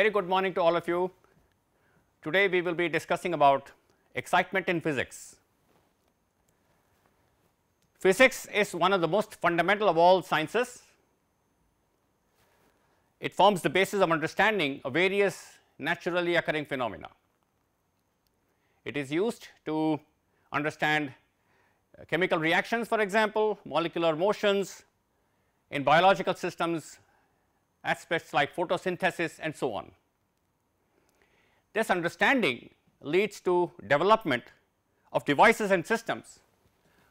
Very good morning to all of you. Today we will be discussing about excitement in physics. Physics is one of the most fundamental of all sciences. It forms the basis of understanding of various naturally occurring phenomena. It is used to understand uh, chemical reactions for example, molecular motions in biological systems, aspects like photosynthesis and so on. This understanding leads to development of devices and systems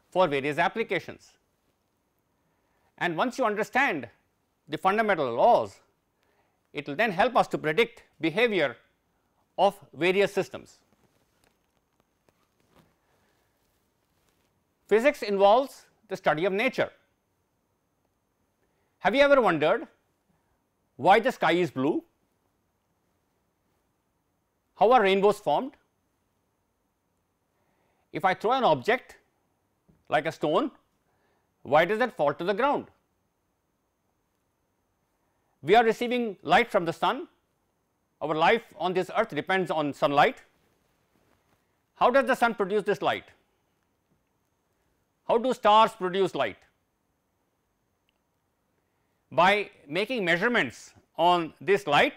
for various applications. And once you understand the fundamental laws, it will then help us to predict behavior of various systems. Physics involves the study of nature. Have you ever wondered why the sky is blue? How are rainbows formed? If I throw an object like a stone, why does that fall to the ground? We are receiving light from the sun, our life on this earth depends on sunlight. How does the sun produce this light? How do stars produce light? By making measurements on this light,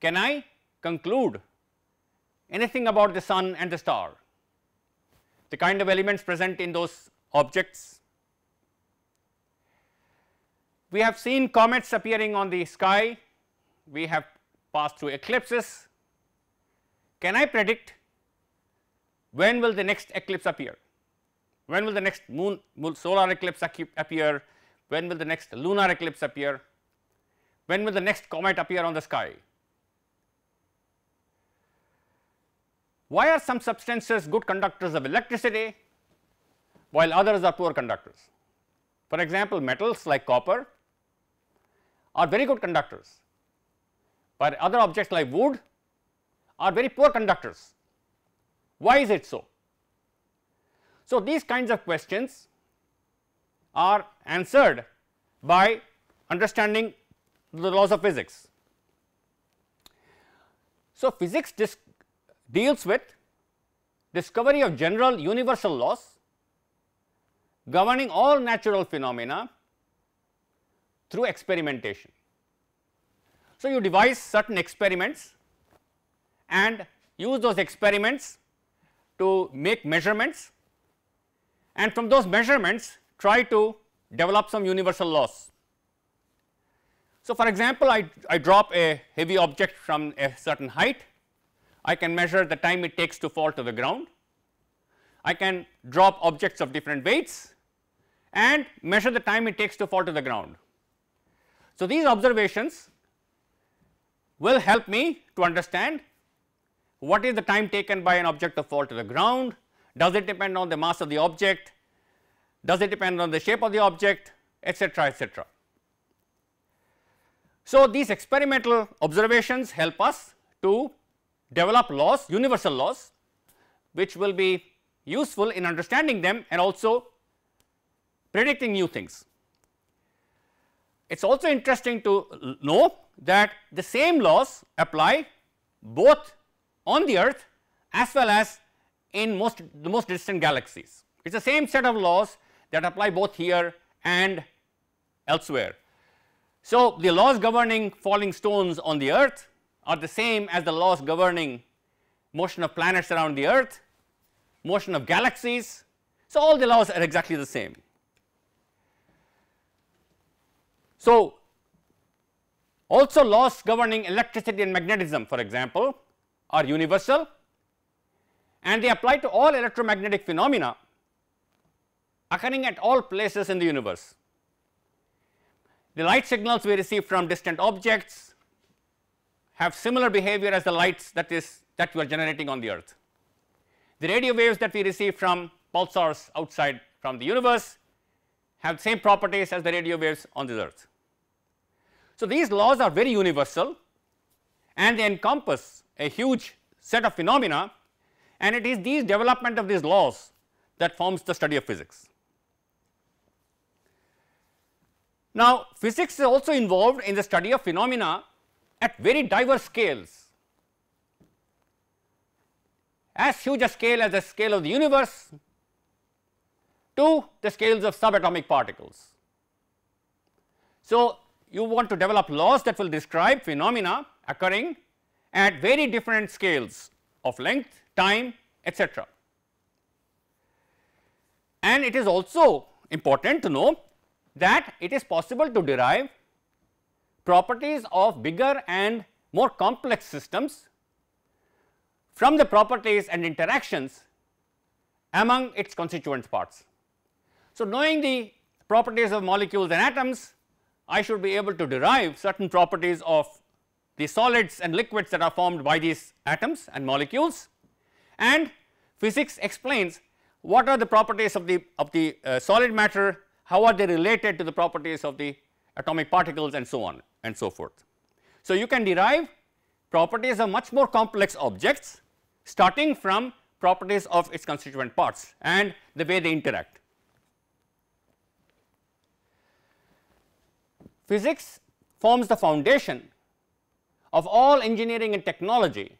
can I conclude anything about the sun and the star? The kind of elements present in those objects. We have seen comets appearing on the sky, we have passed through eclipses. Can I predict when will the next eclipse appear? When will the next moon, solar eclipse appear? When will the next lunar eclipse appear? When will the next comet appear on the sky? Why are some substances good conductors of electricity while others are poor conductors? For example, metals like copper are very good conductors, but other objects like wood are very poor conductors. Why is it so? So, these kinds of questions are answered by understanding the laws of physics. So, physics deals with discovery of general universal laws governing all natural phenomena through experimentation. So, you devise certain experiments and use those experiments to make measurements and from those measurements try to develop some universal laws. So, for example, I, I drop a heavy object from a certain height, I can measure the time it takes to fall to the ground, I can drop objects of different weights and measure the time it takes to fall to the ground. So, these observations will help me to understand what is the time taken by an object to fall to the ground, does it depend on the mass of the object? Does it depend on the shape of the object etcetera etcetera. So, these experimental observations help us to develop laws universal laws which will be useful in understanding them and also predicting new things. It is also interesting to know that the same laws apply both on the earth as well as in most the most distant galaxies. It is the same set of laws that apply both here and elsewhere. So, the laws governing falling stones on the earth are the same as the laws governing motion of planets around the earth, motion of galaxies. So, all the laws are exactly the same. So, also laws governing electricity and magnetism for example are universal and they apply to all electromagnetic phenomena occurring at all places in the universe. The light signals we receive from distant objects have similar behavior as the lights that is that we are generating on the earth. The radio waves that we receive from pulsars outside from the universe have the same properties as the radio waves on the earth. So, these laws are very universal and they encompass a huge set of phenomena and it is these development of these laws that forms the study of physics. Now, physics is also involved in the study of phenomena at very diverse scales as huge a scale as the scale of the universe to the scales of subatomic particles. So, you want to develop laws that will describe phenomena occurring at very different scales of length, time etc. And it is also important to know that it is possible to derive properties of bigger and more complex systems from the properties and interactions among its constituent parts. So, knowing the properties of molecules and atoms, I should be able to derive certain properties of the solids and liquids that are formed by these atoms and molecules and physics explains what are the properties of the of the uh, solid matter, how are they related to the properties of the atomic particles and so on and so forth. So, you can derive properties of much more complex objects starting from properties of its constituent parts and the way they interact. Physics forms the foundation of all engineering and technology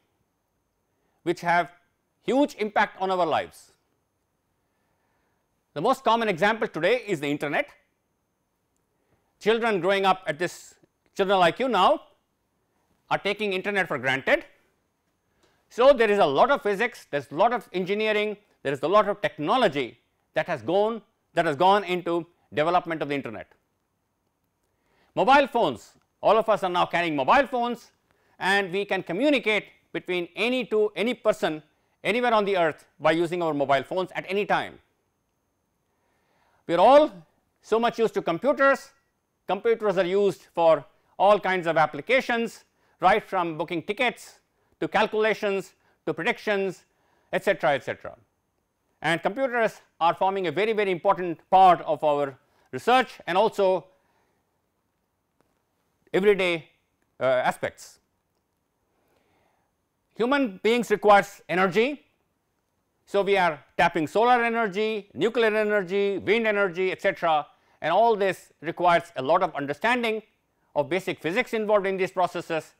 which have huge impact on our lives. The most common example today is the internet. Children growing up at this children like you now are taking internet for granted. So, there is a lot of physics, there is a lot of engineering, there is a lot of technology that has gone that has gone into development of the internet. Mobile phones, all of us are now carrying mobile phones and we can communicate between any two any person anywhere on the earth by using our mobile phones at any time. We are all so much used to computers, computers are used for all kinds of applications right from booking tickets to calculations to predictions etc., etc. And computers are forming a very very important part of our research and also everyday uh, aspects. Human beings requires energy. So, we are tapping solar energy, nuclear energy, wind energy etc. and all this requires a lot of understanding of basic physics involved in these processes,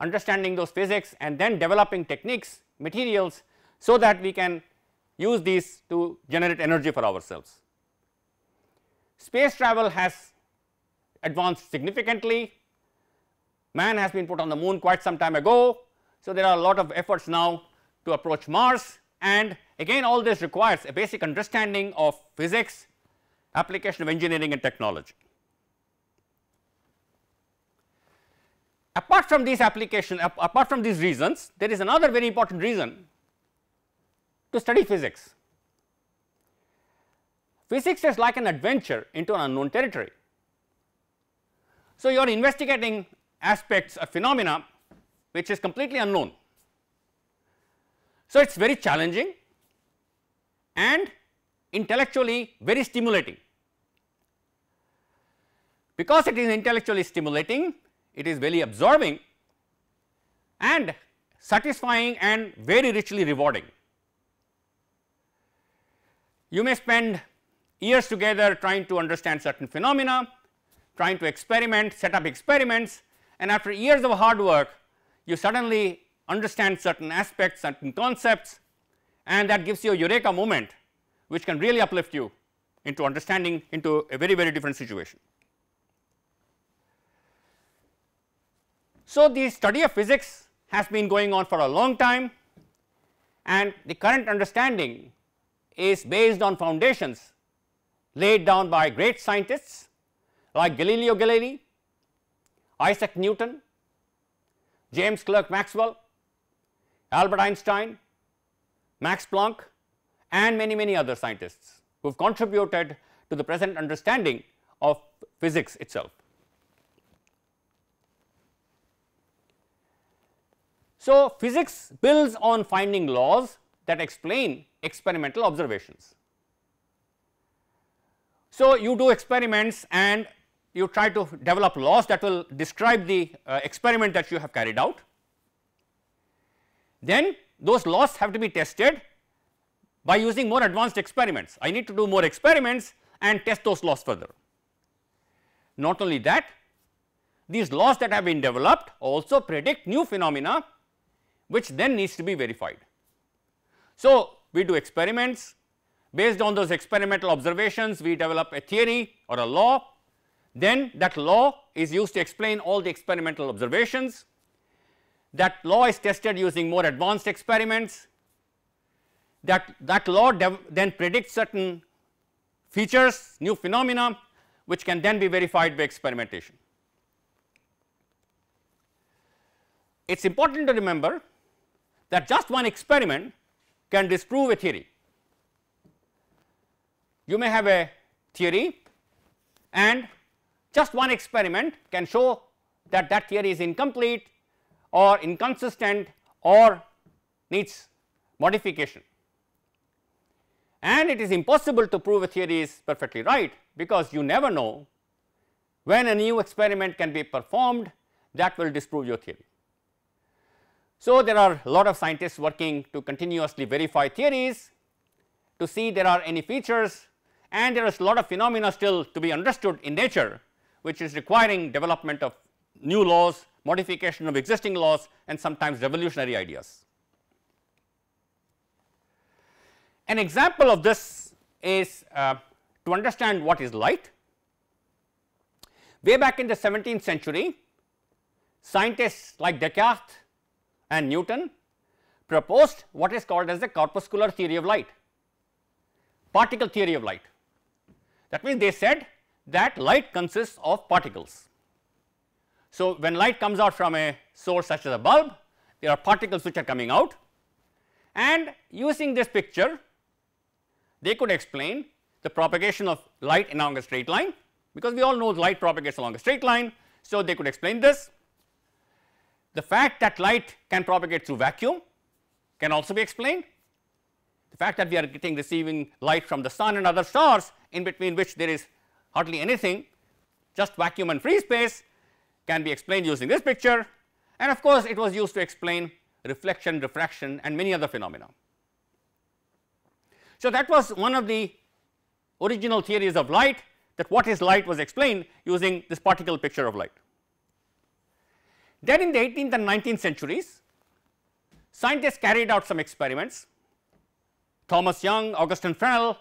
understanding those physics and then developing techniques, materials so that we can use these to generate energy for ourselves. Space travel has advanced significantly, man has been put on the moon quite some time ago, so, there are a lot of efforts now to approach Mars and again all this requires a basic understanding of physics, application of engineering and technology. Apart from these application, apart from these reasons, there is another very important reason to study physics. Physics is like an adventure into an unknown territory. So, you are investigating aspects of phenomena which is completely unknown. So, it is very challenging and intellectually very stimulating. Because it is intellectually stimulating, it is very absorbing and satisfying and very richly rewarding. You may spend years together trying to understand certain phenomena, trying to experiment, set up experiments and after years of hard work you suddenly understand certain aspects, certain concepts and that gives you a eureka moment which can really uplift you into understanding into a very very different situation. So, the study of physics has been going on for a long time and the current understanding is based on foundations laid down by great scientists like Galileo Galilei, Isaac Newton, James Clerk Maxwell, Albert Einstein, Max Planck and many many other scientists who have contributed to the present understanding of physics itself. So, physics builds on finding laws that explain experimental observations. So, you do experiments and you try to develop laws that will describe the uh, experiment that you have carried out. Then those laws have to be tested by using more advanced experiments. I need to do more experiments and test those laws further. Not only that, these laws that have been developed also predict new phenomena which then needs to be verified. So, we do experiments based on those experimental observations we develop a theory or a law then that law is used to explain all the experimental observations that law is tested using more advanced experiments that that law then predicts certain features new phenomena which can then be verified by experimentation. It is important to remember that just one experiment can disprove a theory. You may have a theory and just one experiment can show that that theory is incomplete or inconsistent or needs modification. And it is impossible to prove a theory is perfectly right because you never know when a new experiment can be performed that will disprove your theory. So, there are a lot of scientists working to continuously verify theories to see there are any features and there is a lot of phenomena still to be understood in nature which is requiring development of new laws, modification of existing laws and sometimes revolutionary ideas. An example of this is uh, to understand what is light. Way back in the 17th century, scientists like Descartes and Newton proposed what is called as the corpuscular theory of light, particle theory of light. That means, they said that light consists of particles. So, when light comes out from a source such as a bulb, there are particles which are coming out and using this picture, they could explain the propagation of light along a straight line because we all know light propagates along a straight line. So, they could explain this the fact that light can propagate through vacuum can also be explained. The fact that we are getting receiving light from the sun and other stars in between which there is hardly anything just vacuum and free space can be explained using this picture and of course, it was used to explain reflection, refraction and many other phenomena. So, that was one of the original theories of light that what is light was explained using this particle picture of light. Then in the 18th and 19th centuries, scientists carried out some experiments. Thomas Young, Augustin Fresnel,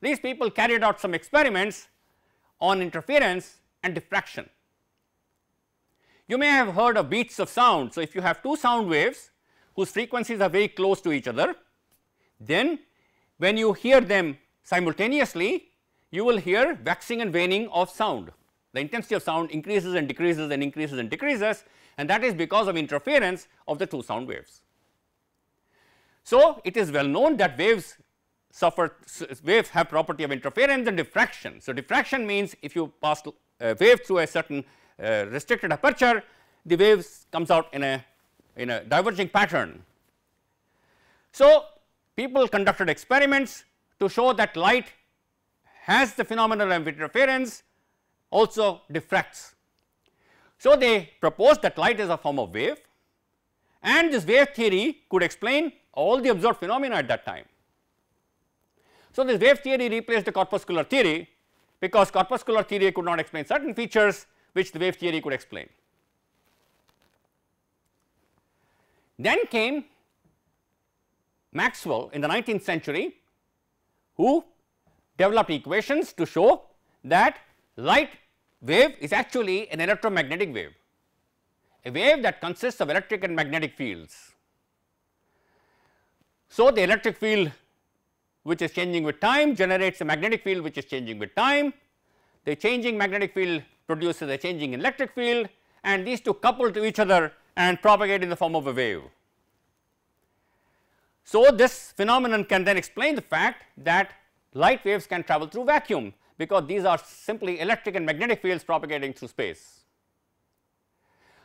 these people carried out some experiments on interference and diffraction. You may have heard of beats of sound. So, if you have two sound waves whose frequencies are very close to each other, then when you hear them simultaneously, you will hear waxing and waning of sound. The intensity of sound increases and decreases and increases and decreases and that is because of interference of the two sound waves. So, it is well known that waves suffer waves have property of interference and diffraction. So, diffraction means if you pass a wave through a certain uh, restricted aperture the waves comes out in a in a diverging pattern. So, people conducted experiments to show that light has the phenomenon of interference also diffracts so, they proposed that light is a form of wave and this wave theory could explain all the observed phenomena at that time. So, this wave theory replaced the corpuscular theory because corpuscular theory could not explain certain features which the wave theory could explain. Then came Maxwell in the 19th century who developed equations to show that light wave is actually an electromagnetic wave, a wave that consists of electric and magnetic fields. So, the electric field which is changing with time generates a magnetic field which is changing with time. The changing magnetic field produces a changing electric field and these two couple to each other and propagate in the form of a wave. So, this phenomenon can then explain the fact that light waves can travel through vacuum because these are simply electric and magnetic fields propagating through space.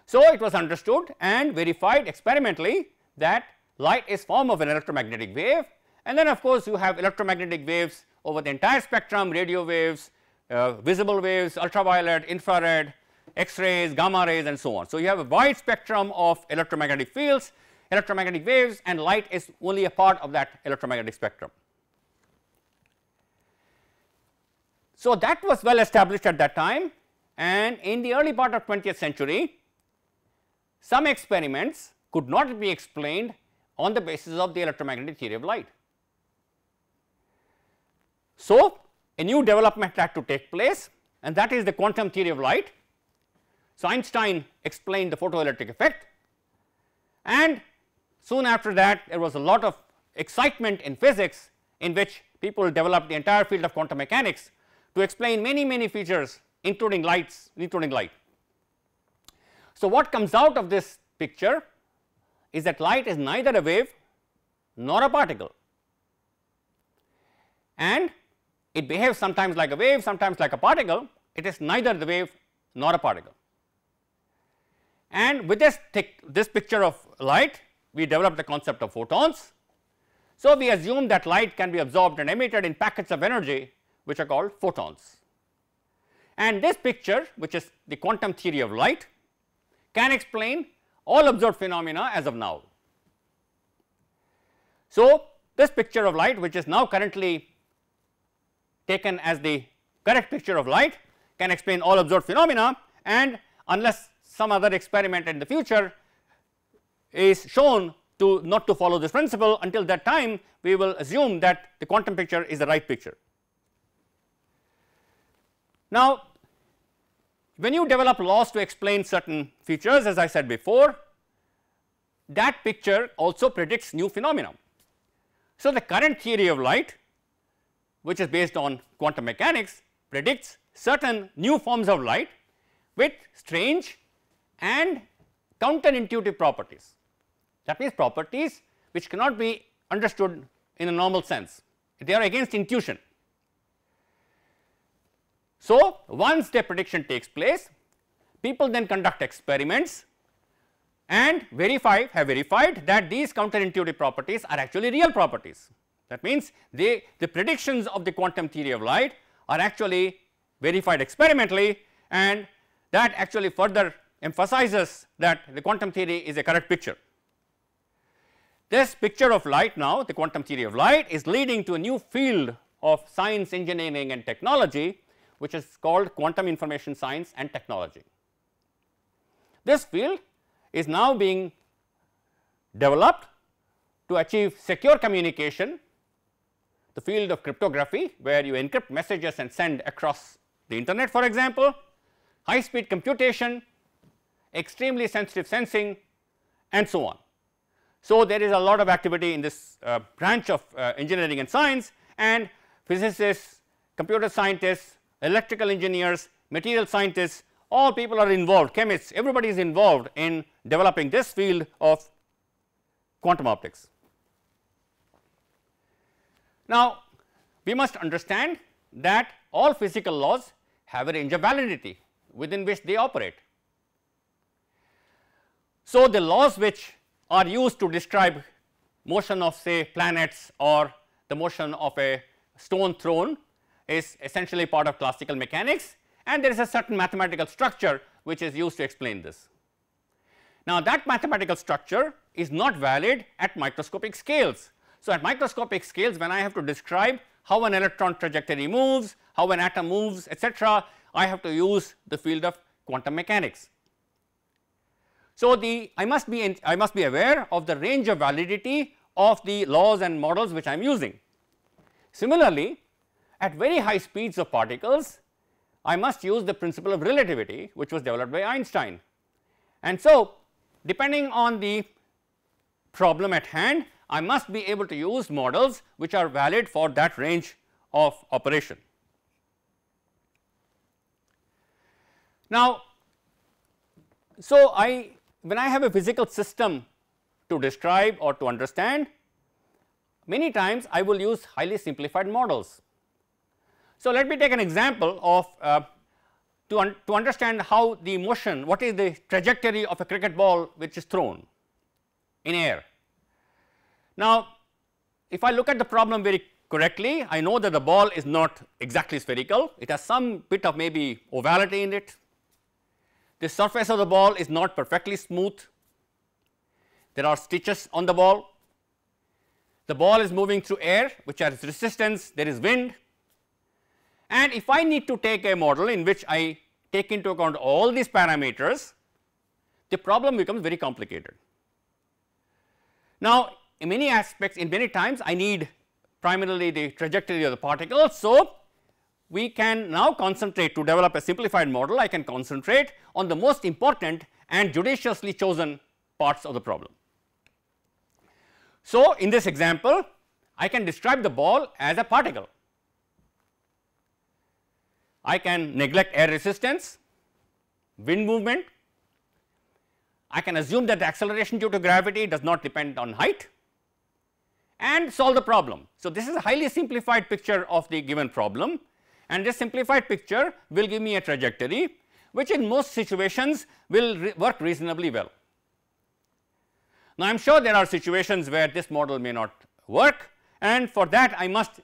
So, it was understood and verified experimentally that light is form of an electromagnetic wave and then of course, you have electromagnetic waves over the entire spectrum radio waves, uh, visible waves, ultraviolet, infrared, X-rays, gamma rays and so on. So, you have a wide spectrum of electromagnetic fields, electromagnetic waves and light is only a part of that electromagnetic spectrum. So, that was well established at that time and in the early part of 20th century some experiments could not be explained on the basis of the electromagnetic theory of light. So, a new development had to take place and that is the quantum theory of light. So, Einstein explained the photoelectric effect and soon after that there was a lot of excitement in physics in which people developed the entire field of quantum mechanics to explain many many features including lights including light. So, what comes out of this picture is that light is neither a wave nor a particle and it behaves sometimes like a wave sometimes like a particle it is neither the wave nor a particle. And with this this picture of light we develop the concept of photons. So, we assume that light can be absorbed and emitted in packets of energy which are called photons. And this picture which is the quantum theory of light can explain all observed phenomena as of now. So, this picture of light which is now currently taken as the correct picture of light can explain all observed phenomena and unless some other experiment in the future is shown to not to follow this principle until that time we will assume that the quantum picture is the right picture. Now when you develop laws to explain certain features as I said before that picture also predicts new phenomena. So the current theory of light which is based on quantum mechanics predicts certain new forms of light with strange and counterintuitive properties. That means properties which cannot be understood in a normal sense, they are against intuition. So, once the prediction takes place, people then conduct experiments and verify have verified that these counterintuitive properties are actually real properties. That means, they the predictions of the quantum theory of light are actually verified experimentally and that actually further emphasizes that the quantum theory is a correct picture. This picture of light now the quantum theory of light is leading to a new field of science engineering and technology which is called quantum information science and technology. This field is now being developed to achieve secure communication the field of cryptography where you encrypt messages and send across the internet for example, high speed computation, extremely sensitive sensing and so on. So, there is a lot of activity in this uh, branch of uh, engineering and science and physicists, computer scientists, electrical engineers, material scientists all people are involved chemists everybody is involved in developing this field of quantum optics. Now, we must understand that all physical laws have a range of validity within which they operate. So, the laws which are used to describe motion of say planets or the motion of a stone thrown is essentially part of classical mechanics and there is a certain mathematical structure which is used to explain this. Now that mathematical structure is not valid at microscopic scales. So at microscopic scales when I have to describe how an electron trajectory moves, how an atom moves etc., I have to use the field of quantum mechanics. So the I must be in, I must be aware of the range of validity of the laws and models which I am using. Similarly, at very high speeds of particles I must use the principle of relativity which was developed by Einstein. And so, depending on the problem at hand I must be able to use models which are valid for that range of operation. Now, so I when I have a physical system to describe or to understand many times I will use highly simplified models so, let me take an example of uh, to, un to understand how the motion what is the trajectory of a cricket ball which is thrown in air. Now, if I look at the problem very correctly I know that the ball is not exactly spherical it has some bit of maybe ovality in it. The surface of the ball is not perfectly smooth there are stitches on the ball. The ball is moving through air which has resistance there is wind and if I need to take a model in which I take into account all these parameters, the problem becomes very complicated. Now, in many aspects in many times I need primarily the trajectory of the particle. So, we can now concentrate to develop a simplified model I can concentrate on the most important and judiciously chosen parts of the problem. So, in this example I can describe the ball as a particle. I can neglect air resistance, wind movement, I can assume that the acceleration due to gravity does not depend on height and solve the problem. So, this is a highly simplified picture of the given problem and this simplified picture will give me a trajectory which in most situations will re work reasonably well. Now, I am sure there are situations where this model may not work and for that I must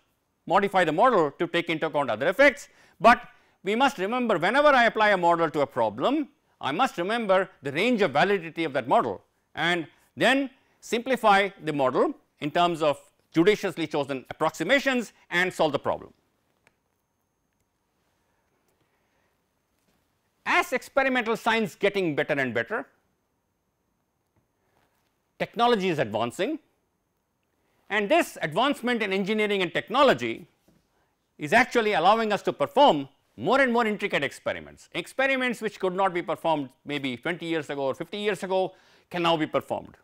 modify the model to take into account other effects, but we must remember whenever I apply a model to a problem I must remember the range of validity of that model and then simplify the model in terms of judiciously chosen approximations and solve the problem. As experimental science getting better and better, technology is advancing and this advancement in engineering and technology is actually allowing us to perform more and more intricate experiments. Experiments which could not be performed maybe 20 years ago or 50 years ago can now be performed.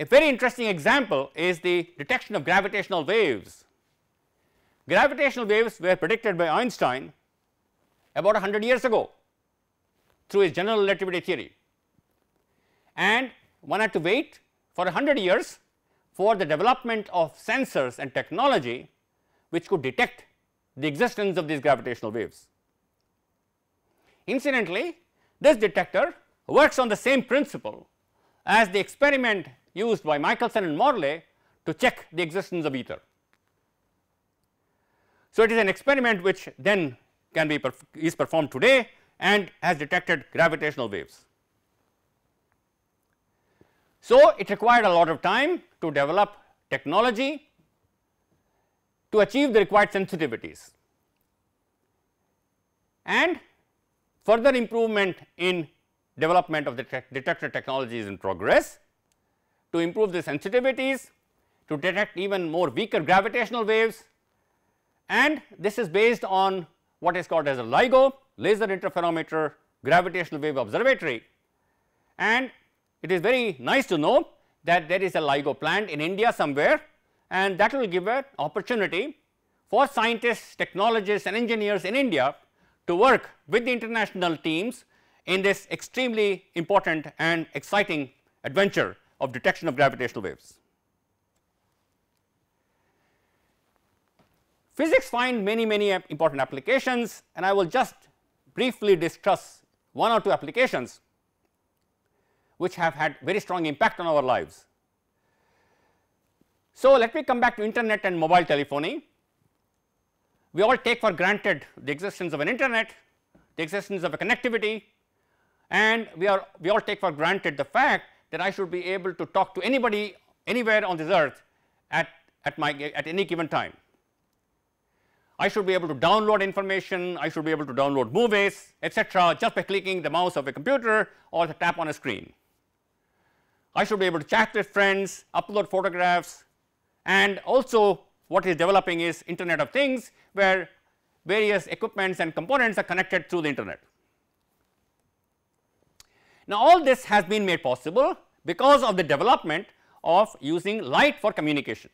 A very interesting example is the detection of gravitational waves. Gravitational waves were predicted by Einstein about 100 years ago through his general relativity theory and one had to wait for 100 years for the development of sensors and technology which could detect the existence of these gravitational waves. Incidentally, this detector works on the same principle as the experiment used by Michelson and Morley to check the existence of ether. So, it is an experiment which then can be perf is performed today and has detected gravitational waves. So, it required a lot of time to develop technology to achieve the required sensitivities and further improvement in development of the te detector technology is in progress to improve the sensitivities to detect even more weaker gravitational waves. And this is based on what is called as a LIGO laser interferometer gravitational wave observatory. And it is very nice to know that there is a LIGO plant in India somewhere and that will give an opportunity for scientists, technologists and engineers in India to work with the international teams in this extremely important and exciting adventure of detection of gravitational waves. Physics find many many important applications and I will just briefly discuss one or two applications which have had very strong impact on our lives. So, let me come back to internet and mobile telephony. We all take for granted the existence of an internet, the existence of a connectivity and we are we all take for granted the fact that I should be able to talk to anybody anywhere on this earth at, at my at any given time. I should be able to download information, I should be able to download movies etc., just by clicking the mouse of a computer or the tap on a screen. I should be able to chat with friends, upload photographs and also what is developing is internet of things where various equipments and components are connected through the internet. Now, all this has been made possible because of the development of using light for communication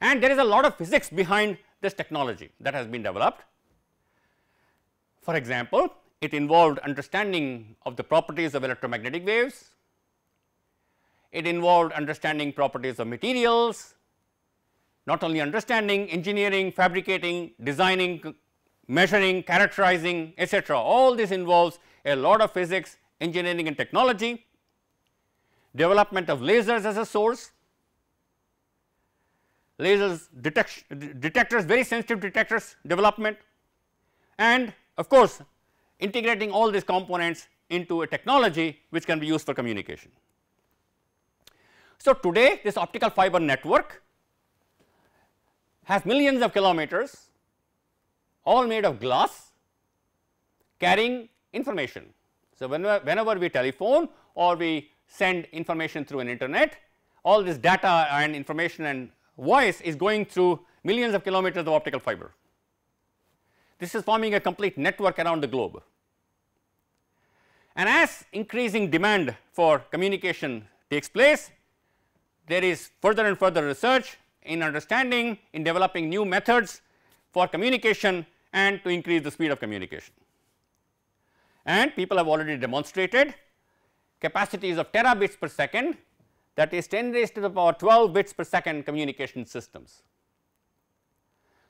and there is a lot of physics behind this technology that has been developed. For example, it involved understanding of the properties of electromagnetic waves, it involved understanding properties of materials, not only understanding, engineering, fabricating, designing, measuring, characterizing etc. All this involves a lot of physics, engineering and technology, development of lasers as a source, lasers detect, detectors very sensitive detectors development and of course, integrating all these components into a technology which can be used for communication. So, today this optical fiber network has millions of kilometers all made of glass carrying information. So, whenever, whenever we telephone or we send information through an internet, all this data and information and voice is going through millions of kilometers of optical fiber. This is forming a complete network around the globe. And as increasing demand for communication takes place, there is further and further research in understanding in developing new methods for communication and to increase the speed of communication. And people have already demonstrated capacities of terabits per second that is 10 raised to the power 12 bits per second communication systems.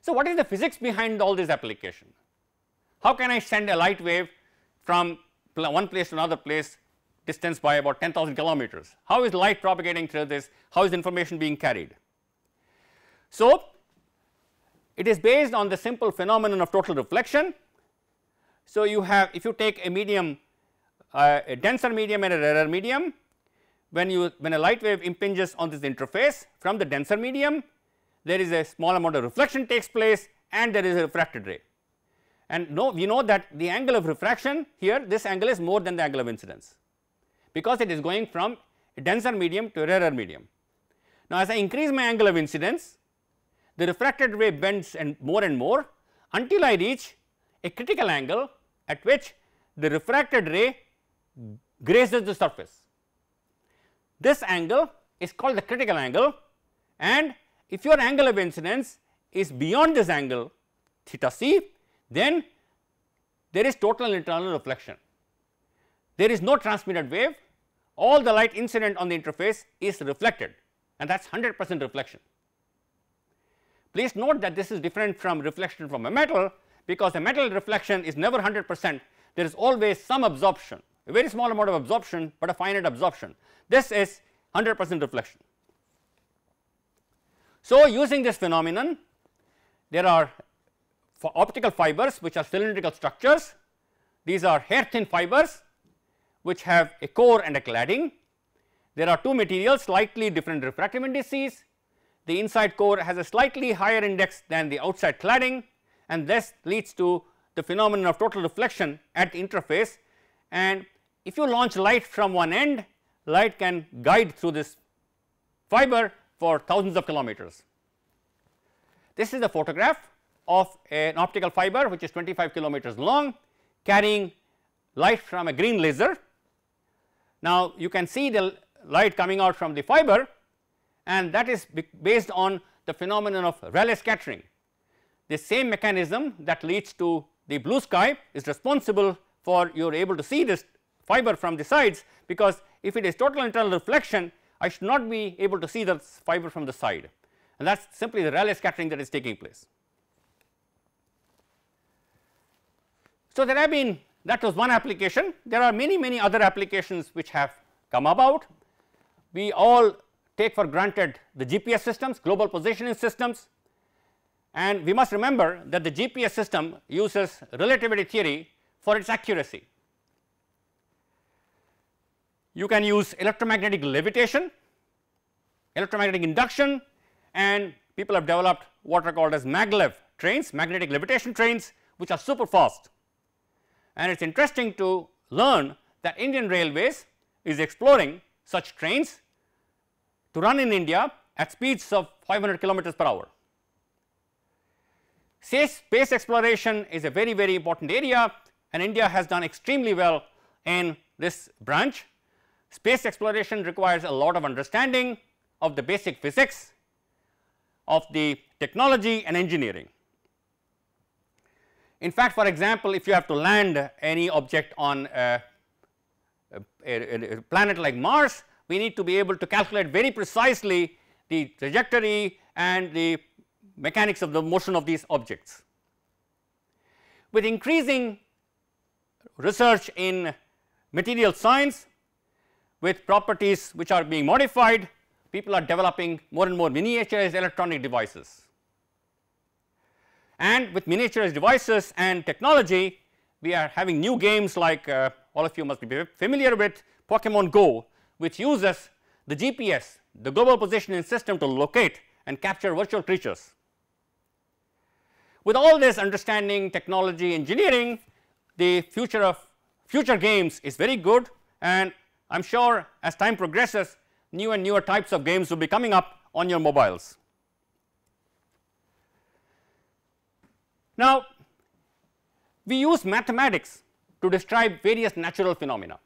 So, what is the physics behind all this application? How can I send a light wave from one place to another place distance by about 10,000 kilometers? How is light propagating through this? How is information being carried? So, it is based on the simple phenomenon of total reflection. So, you have if you take a medium uh, a denser medium and a rarer medium when you when a light wave impinges on this interface from the denser medium there is a small amount of reflection takes place and there is a refracted ray and no we know that the angle of refraction here this angle is more than the angle of incidence because it is going from a denser medium to a rarer medium. Now, as I increase my angle of incidence the refracted ray bends and more and more until I reach a critical angle at which the refracted ray grazes the surface. This angle is called the critical angle and if your angle of incidence is beyond this angle theta c then there is total internal reflection. There is no transmitted wave all the light incident on the interface is reflected and that is 100 percent reflection. Please note that this is different from reflection from a metal because a metal reflection is never 100 percent there is always some absorption a very small amount of absorption, but a finite absorption this is 100 percent reflection. So, using this phenomenon there are for optical fibers which are cylindrical structures these are hair thin fibers which have a core and a cladding. There are two materials slightly different refractive indices the inside core has a slightly higher index than the outside cladding and this leads to the phenomenon of total reflection at the interface and if you launch light from one end light can guide through this fiber for thousands of kilometers. This is a photograph of an optical fiber which is 25 kilometers long carrying light from a green laser. Now, you can see the light coming out from the fiber and that is based on the phenomenon of Rayleigh scattering. The same mechanism that leads to the blue sky is responsible for you are able to see this fiber from the sides because if it is total internal reflection I should not be able to see the fiber from the side and that is simply the Rayleigh scattering that is taking place. So, there have been that was one application there are many many other applications which have come about. We all take for granted the GPS systems global positioning systems and we must remember that the GPS system uses relativity theory for its accuracy. You can use electromagnetic levitation, electromagnetic induction and people have developed what are called as maglev trains magnetic levitation trains which are super fast. And it is interesting to learn that Indian Railways is exploring such trains to run in India at speeds of 500 kilometers per hour. Space exploration is a very very important area and India has done extremely well in this branch. Space exploration requires a lot of understanding of the basic physics of the technology and engineering. In fact, for example, if you have to land any object on a, a, a, planet like Mars, we need to be able to calculate very precisely the trajectory and the mechanics of the motion of these objects. With increasing research in material science with properties which are being modified, people are developing more and more miniaturized electronic devices. And with miniaturized devices and technology, we are having new games like uh, all of you must be familiar with Pokemon Go, which uses the GPS, the global positioning system to locate and capture virtual creatures. With all this understanding, technology, engineering, the future of future games is very good and I am sure as time progresses new and newer types of games will be coming up on your mobiles. Now we use mathematics to describe various natural phenomena.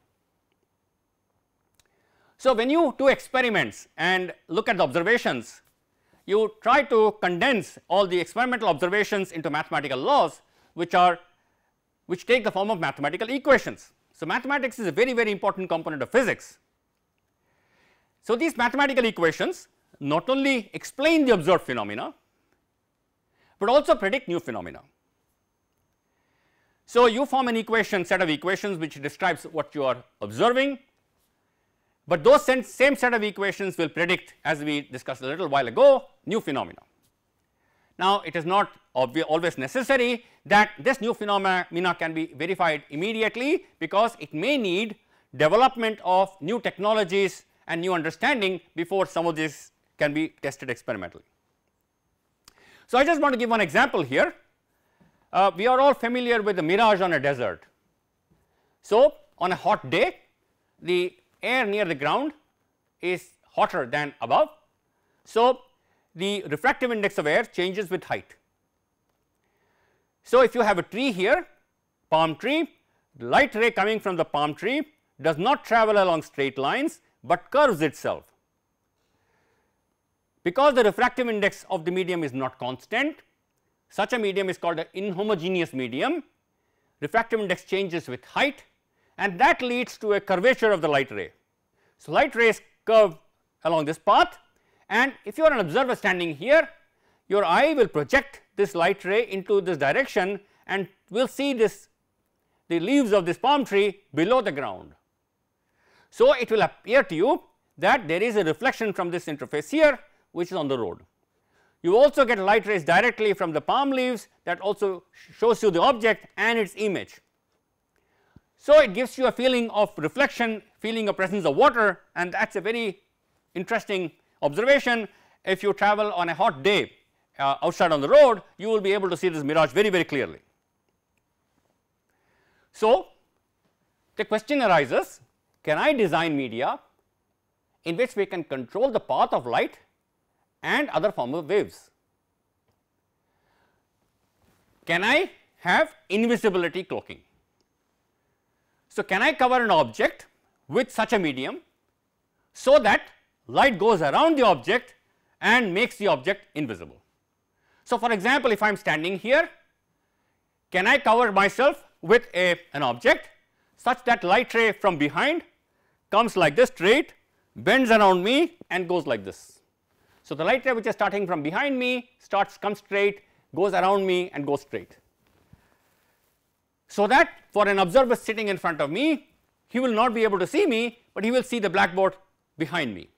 So when you do experiments and look at the observations you try to condense all the experimental observations into mathematical laws which are which take the form of mathematical equations. So mathematics is a very very important component of physics. So these mathematical equations not only explain the observed phenomena but also predict new phenomena. So you form an equation set of equations which describes what you are observing but those same set of equations will predict as we discussed a little while ago new phenomena. Now it is not always necessary that this new phenomena can be verified immediately because it may need development of new technologies and new understanding before some of these can be tested experimentally. So I just want to give one example here. Uh, we are all familiar with the mirage on a desert. So on a hot day the air near the ground is hotter than above. So, the refractive index of air changes with height. So, if you have a tree here palm tree the light ray coming from the palm tree does not travel along straight lines, but curves itself. Because the refractive index of the medium is not constant such a medium is called an inhomogeneous medium refractive index changes with height and that leads to a curvature of the light ray. So, light rays curve along this path and if you are an observer standing here your eye will project this light ray into this direction and will see this the leaves of this palm tree below the ground. So, it will appear to you that there is a reflection from this interface here which is on the road. You also get light rays directly from the palm leaves that also shows you the object and its image. So, it gives you a feeling of reflection, feeling of presence of water and that is a very interesting observation. If you travel on a hot day uh, outside on the road, you will be able to see this mirage very, very clearly. So, the question arises, can I design media in which we can control the path of light and other form of waves? Can I have invisibility cloaking? So, can I cover an object with such a medium so that light goes around the object and makes the object invisible. So, for example, if I am standing here can I cover myself with a an object such that light ray from behind comes like this straight bends around me and goes like this. So, the light ray which is starting from behind me starts comes straight goes around me and goes straight. So that for an observer sitting in front of me he will not be able to see me, but he will see the blackboard behind me.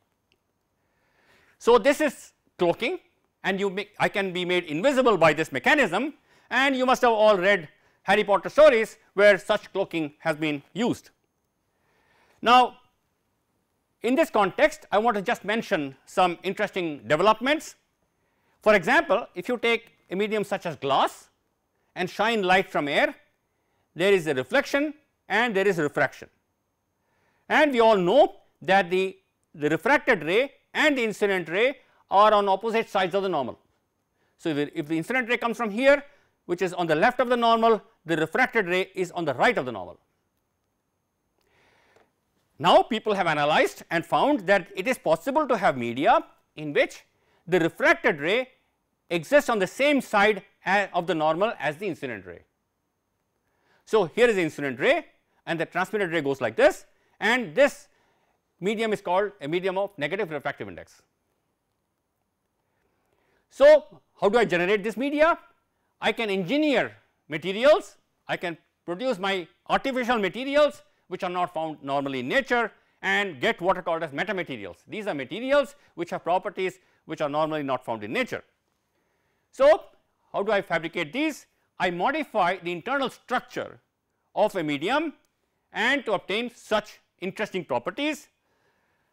So this is cloaking and you make I can be made invisible by this mechanism and you must have all read Harry Potter stories where such cloaking has been used. Now in this context I want to just mention some interesting developments. For example, if you take a medium such as glass and shine light from air there is a reflection and there is refraction. And we all know that the, the refracted ray and the incident ray are on opposite sides of the normal. So, if, if the incident ray comes from here which is on the left of the normal, the refracted ray is on the right of the normal. Now, people have analyzed and found that it is possible to have media in which the refracted ray exists on the same side of the normal as the incident ray. So, here is the incident ray and the transmitted ray goes like this and this medium is called a medium of negative refractive index. So, how do I generate this media? I can engineer materials, I can produce my artificial materials which are not found normally in nature and get what are called as metamaterials. These are materials which have properties which are normally not found in nature. So, how do I fabricate these? I modify the internal structure of a medium and to obtain such interesting properties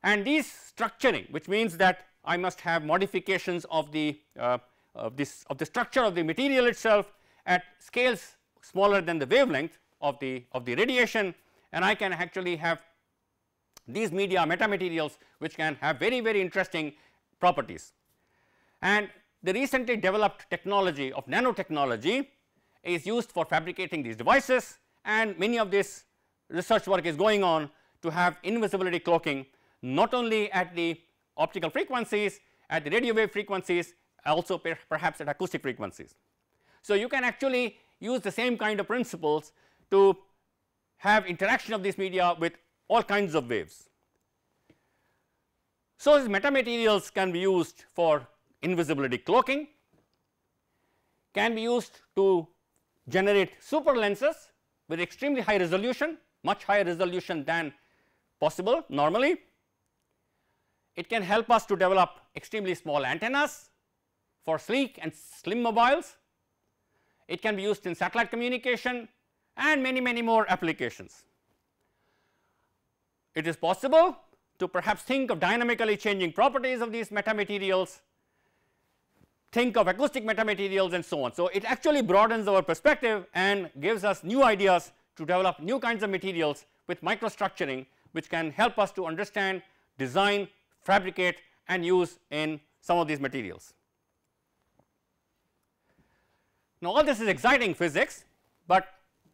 and these structuring which means that I must have modifications of the uh, of this of the structure of the material itself at scales smaller than the wavelength of the of the radiation and I can actually have these media metamaterials which can have very very interesting properties. And the recently developed technology of nanotechnology is used for fabricating these devices and many of this research work is going on to have invisibility cloaking not only at the optical frequencies, at the radio wave frequencies also per perhaps at acoustic frequencies. So, you can actually use the same kind of principles to have interaction of this media with all kinds of waves. So, these metamaterials can be used for invisibility cloaking, can be used to generate super lenses with extremely high resolution, much higher resolution than possible normally. It can help us to develop extremely small antennas for sleek and slim mobiles. It can be used in satellite communication and many many more applications. It is possible to perhaps think of dynamically changing properties of these metamaterials, think of acoustic metamaterials and so on. So, it actually broadens our perspective and gives us new ideas to develop new kinds of materials with microstructuring which can help us to understand, design, fabricate and use in some of these materials. Now, all this is exciting physics, but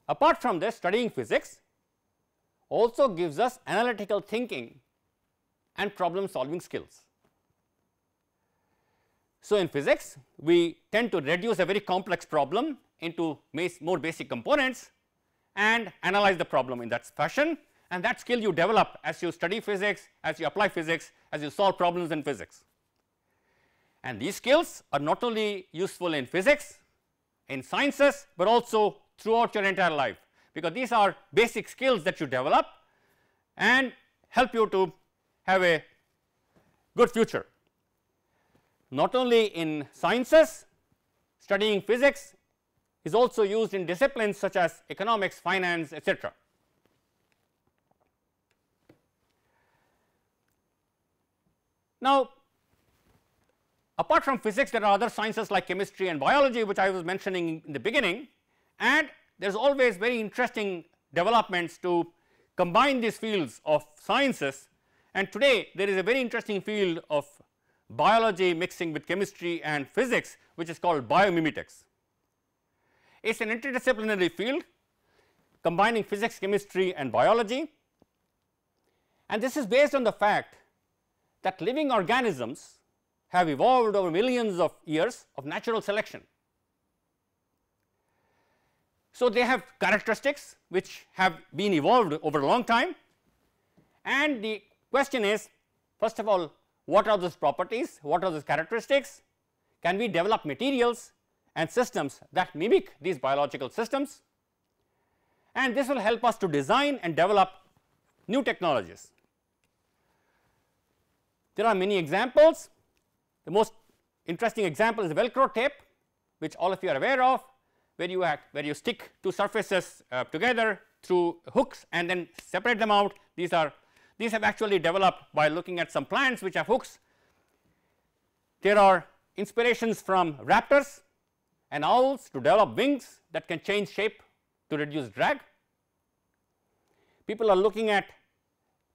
apart from this studying physics also gives us analytical thinking and problem solving skills. So, in physics we tend to reduce a very complex problem into more basic components and analyze the problem in that fashion and that skill you develop as you study physics, as you apply physics, as you solve problems in physics. And these skills are not only useful in physics, in sciences, but also throughout your entire life because these are basic skills that you develop and help you to have a good future. Not only in sciences, studying physics is also used in disciplines such as economics, finance, etc. Now, apart from physics there are other sciences like chemistry and biology which I was mentioning in the beginning and there is always very interesting developments to combine these fields of sciences and today there is a very interesting field of biology mixing with chemistry and physics which is called biomimetics. It is an interdisciplinary field combining physics, chemistry and biology and this is based on the fact that living organisms have evolved over millions of years of natural selection. So, they have characteristics which have been evolved over a long time and the question is first of all what are those properties, what are those characteristics, can we develop materials and systems that mimic these biological systems and this will help us to design and develop new technologies. There are many examples. The most interesting example is velcro tape which all of you are aware of where you act where you stick two surfaces uh, together through hooks and then separate them out. These are these have actually developed by looking at some plants which have hooks. There are inspirations from raptors and owls to develop wings that can change shape to reduce drag. People are looking at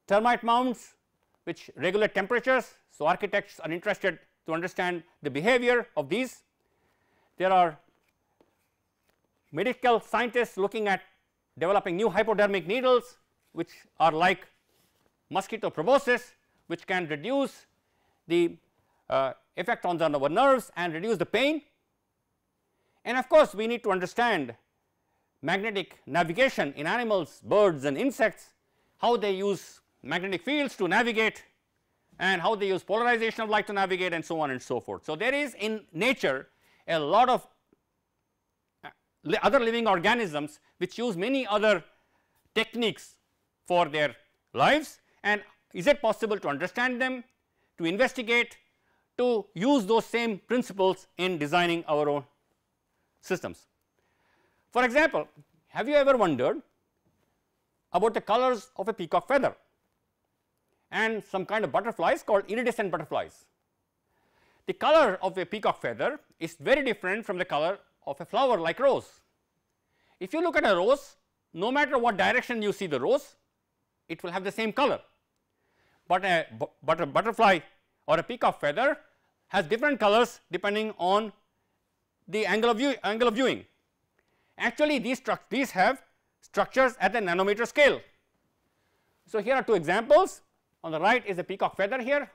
termite mounds which regulate temperatures. So, architects are interested to understand the behavior of these. There are medical scientists looking at developing new hypodermic needles which are like mosquito proboscis which can reduce the uh, effect on our nerves and reduce the pain. And of course, we need to understand magnetic navigation in animals, birds and insects, how they use magnetic fields to navigate and how they use polarization of light to navigate and so on and so forth. So, there is in nature a lot of uh, other living organisms which use many other techniques for their lives and is it possible to understand them, to investigate, to use those same principles in designing our own systems. For example, have you ever wondered about the colors of a peacock feather? and some kind of butterflies called iridescent butterflies. The color of a peacock feather is very different from the color of a flower like rose. If you look at a rose no matter what direction you see the rose it will have the same color, but uh, a, but a butterfly or a peacock feather has different colors depending on the angle of view angle of viewing. Actually these these have structures at the nanometer scale. So here are two examples on the right is a peacock feather here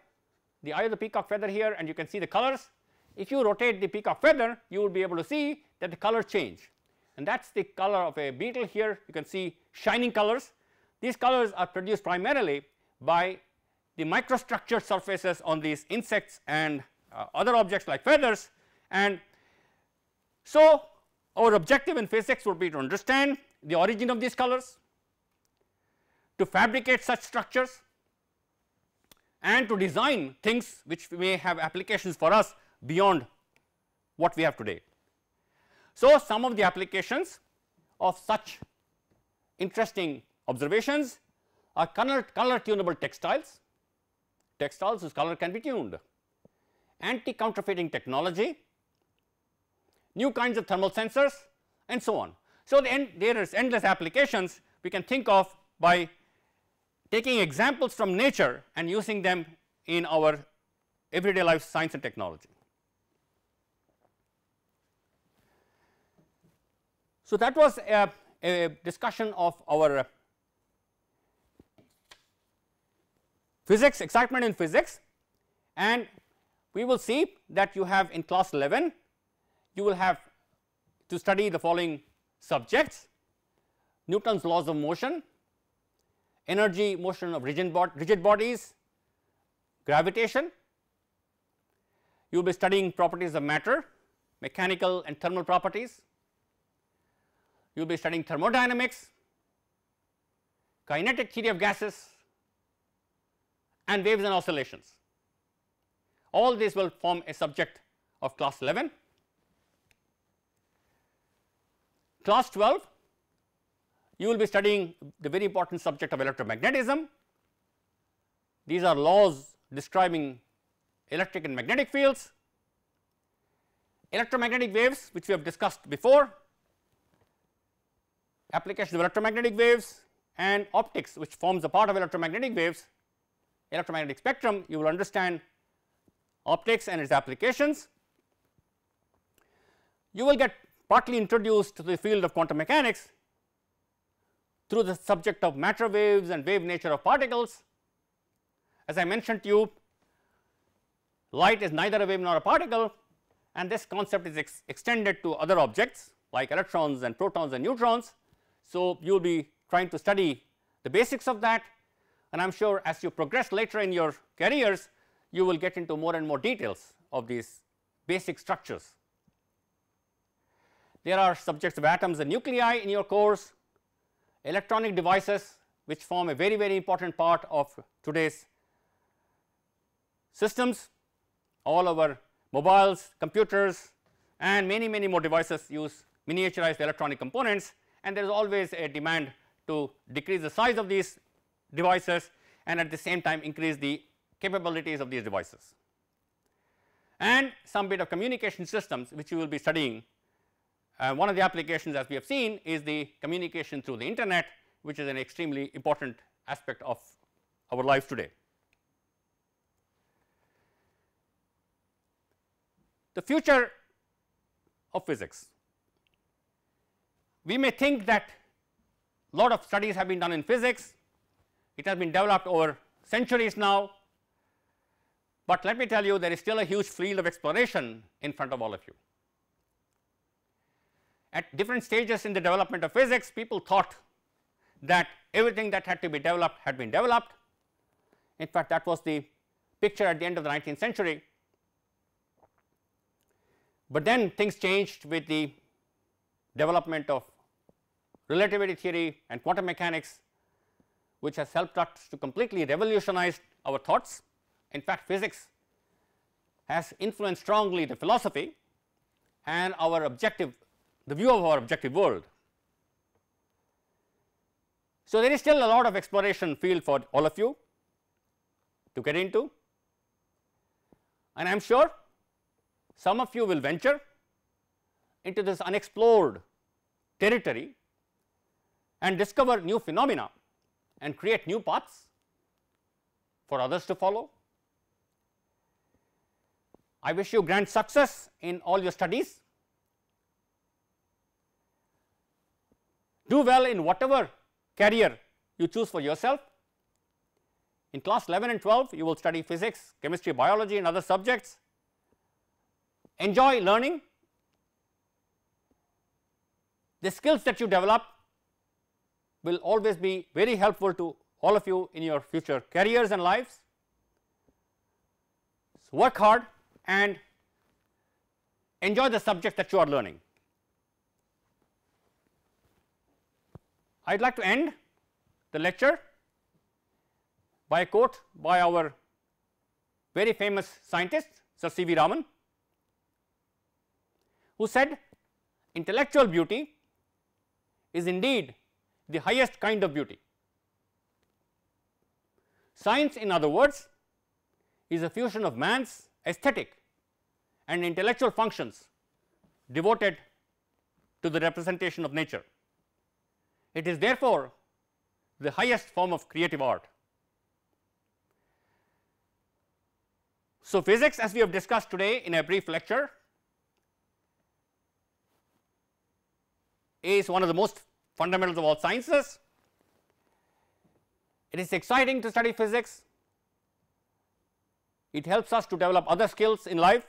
the eye of the peacock feather here and you can see the colors. If you rotate the peacock feather you will be able to see that the colors change and that is the color of a beetle here you can see shining colors. These colors are produced primarily by the microstructured surfaces on these insects and uh, other objects like feathers and so our objective in physics would be to understand the origin of these colors, to fabricate such structures and to design things which may have applications for us beyond what we have today. So, some of the applications of such interesting observations are color, color tunable textiles, textiles whose color can be tuned, anti counterfeiting technology, new kinds of thermal sensors and so on. So, the end, there is endless applications we can think of by taking examples from nature and using them in our everyday life science and technology. So, that was a, a discussion of our physics excitement in physics. And we will see that you have in class 11 you will have to study the following subjects. Newton's laws of motion, energy motion of rigid, bod rigid bodies, gravitation. You will be studying properties of matter, mechanical and thermal properties, you will be studying thermodynamics, kinetic theory of gases and waves and oscillations. All these will form a subject of class 11. Class 12 you will be studying the very important subject of electromagnetism. These are laws describing electric and magnetic fields, electromagnetic waves which we have discussed before application of electromagnetic waves and optics which forms a part of electromagnetic waves electromagnetic spectrum you will understand optics and its applications. You will get partly introduced to the field of quantum mechanics through the subject of matter waves and wave nature of particles. As I mentioned to you light is neither a wave nor a particle and this concept is ex extended to other objects like electrons and protons and neutrons so, you will be trying to study the basics of that and I am sure as you progress later in your careers you will get into more and more details of these basic structures. There are subjects of atoms and nuclei in your course, electronic devices which form a very very important part of today's systems, all our mobiles, computers and many many more devices use miniaturized electronic components and there is always a demand to decrease the size of these devices and at the same time increase the capabilities of these devices. And some bit of communication systems which you will be studying uh, one of the applications as we have seen is the communication through the internet which is an extremely important aspect of our life today. The future of physics we may think that lot of studies have been done in physics, it has been developed over centuries now, but let me tell you there is still a huge field of exploration in front of all of you. At different stages in the development of physics people thought that everything that had to be developed had been developed. In fact, that was the picture at the end of the 19th century, but then things changed with the development of relativity theory and quantum mechanics which has helped us to completely revolutionize our thoughts. In fact, physics has influenced strongly the philosophy and our objective the view of our objective world. So, there is still a lot of exploration field for all of you to get into and I am sure some of you will venture into this unexplored territory and discover new phenomena and create new paths for others to follow. I wish you grand success in all your studies. Do well in whatever career you choose for yourself. In class 11 and 12 you will study physics, chemistry, biology and other subjects. Enjoy learning. The skills that you develop will always be very helpful to all of you in your future careers and lives. So, work hard and enjoy the subject that you are learning. I would like to end the lecture by a quote by our very famous scientist Sir C. V. Raman who said intellectual beauty is indeed the highest kind of beauty. Science in other words is a fusion of man's aesthetic and intellectual functions devoted to the representation of nature. It is therefore the highest form of creative art. So, physics as we have discussed today in a brief lecture is one of the most fundamentals of all sciences. It is exciting to study physics, it helps us to develop other skills in life,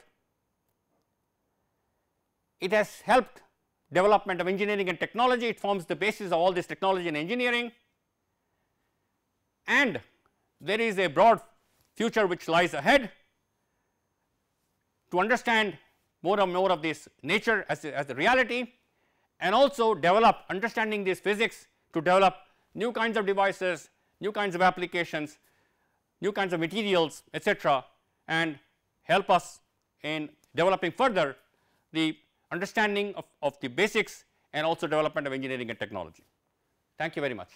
it has helped development of engineering and technology, it forms the basis of all this technology and engineering. And there is a broad future which lies ahead. To understand more and more of this nature as a, as a reality and also develop understanding this physics to develop new kinds of devices, new kinds of applications, new kinds of materials etc., and help us in developing further the understanding of, of the basics and also development of engineering and technology. Thank you very much.